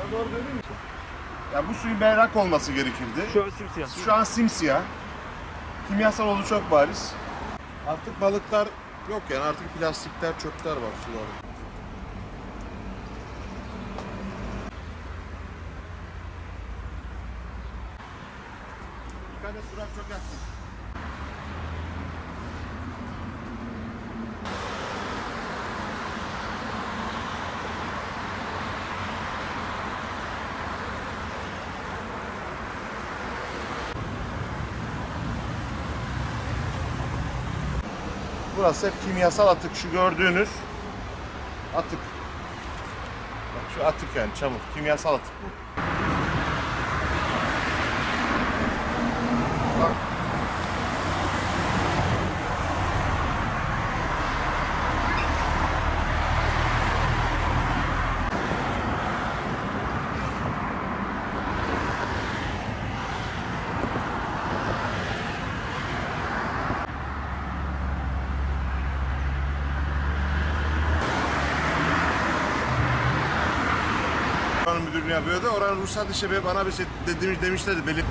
Sana doğru döneyim mi? Ya bu suyun berrak olması gerekirdi. Şu an simsiyah. Şu an simsiyah. Kimyasal olduğu çok bariz. Artık balıklar yok yani artık plastikler, çöpler var sularda. Dikkat et Burak çok yakın. Burası hep kimyasal atık. Şu gördüğünüz atık. Bak şu atık yani çamur. Kimyasal atık bu. Bak. Müdürlüğü yapıyordu. Oranın ruhsat işi ve bana bir şey demişlerdi. Belli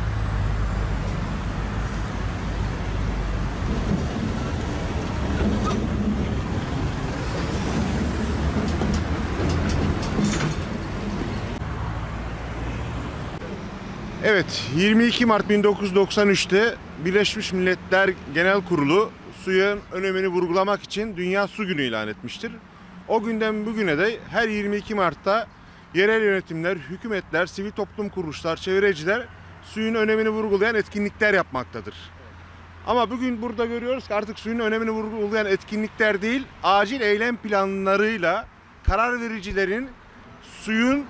Evet, 22 Mart 1993'te Birleşmiş Milletler Genel Kurulu suyun önemini vurgulamak için Dünya Su Günü ilan etmiştir. O günden bugüne de her 22 Mart'ta yerel yönetimler, hükümetler, sivil toplum kuruluşlar, çevreciler suyun önemini vurgulayan etkinlikler yapmaktadır. Ama bugün burada görüyoruz ki artık suyun önemini vurgulayan etkinlikler değil, acil eylem planlarıyla karar vericilerin suyun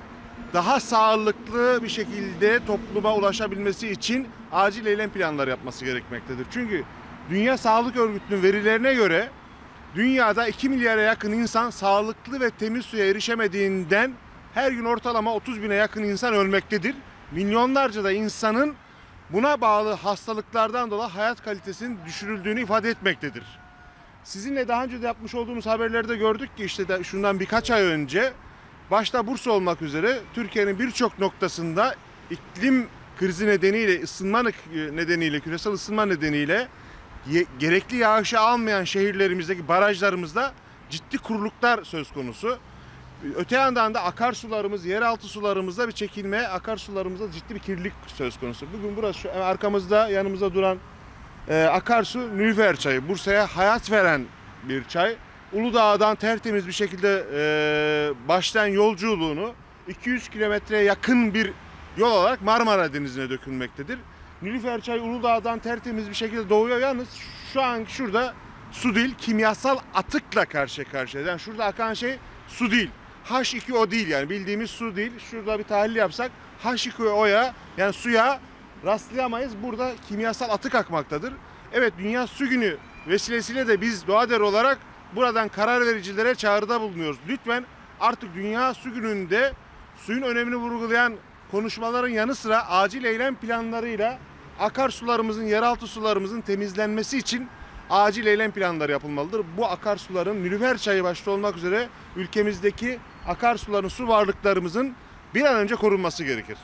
daha sağlıklı bir şekilde topluma ulaşabilmesi için acil eylem planları yapması gerekmektedir. Çünkü Dünya Sağlık Örgütü'nün verilerine göre dünyada 2 milyara yakın insan sağlıklı ve temiz suya erişemediğinden her gün ortalama 30 bine yakın insan ölmektedir. Milyonlarca da insanın buna bağlı hastalıklardan dolayı hayat kalitesinin düşürüldüğünü ifade etmektedir. Sizinle daha önce de yapmış olduğumuz haberlerde gördük ki işte de şundan birkaç ay önce başta Bursa olmak üzere Türkiye'nin birçok noktasında iklim krizi nedeniyle, ısınma nedeniyle, küresel ısınma nedeniyle gerekli yağışı almayan şehirlerimizdeki barajlarımızda ciddi kuruluklar söz konusu. Öte yandan da akarsularımız, yeraltı sularımızda bir çekilme, akarsularımızda ciddi bir kirlilik söz konusu. Bugün burası şu arkamızda, yanımızda duran e, akarsu Nülfer çayı. Bursa'ya hayat veren bir çay. Uludağ'dan tertemiz bir şekilde e, başlayan yolculuğunu 200 kilometreye yakın bir yol olarak Marmara Denizi'ne dökülmektedir. Nilüfer çayı Uludağ'dan tertemiz bir şekilde doğuyor. Yalnız şu an şurada su değil, kimyasal atıkla karşı karşıya. Yani şurada akan şey su değil. H2O değil yani bildiğimiz su değil. Şurada bir tahlil yapsak H2O'ya yani suya rastlayamayız. Burada kimyasal atık akmaktadır. Evet Dünya Su Günü vesilesiyle de biz Doğader olarak buradan karar vericilere çağrıda bulunuyoruz. Lütfen artık Dünya Su Günü'nde suyun önemini vurgulayan konuşmaların yanı sıra acil eylem planlarıyla akarsularımızın, yeraltı sularımızın temizlenmesi için acil eylem planları yapılmalıdır. Bu akarsuların Nilüfer çayı başta olmak üzere ülkemizdeki akarsuların su varlıklarımızın bir an önce korunması gerekir.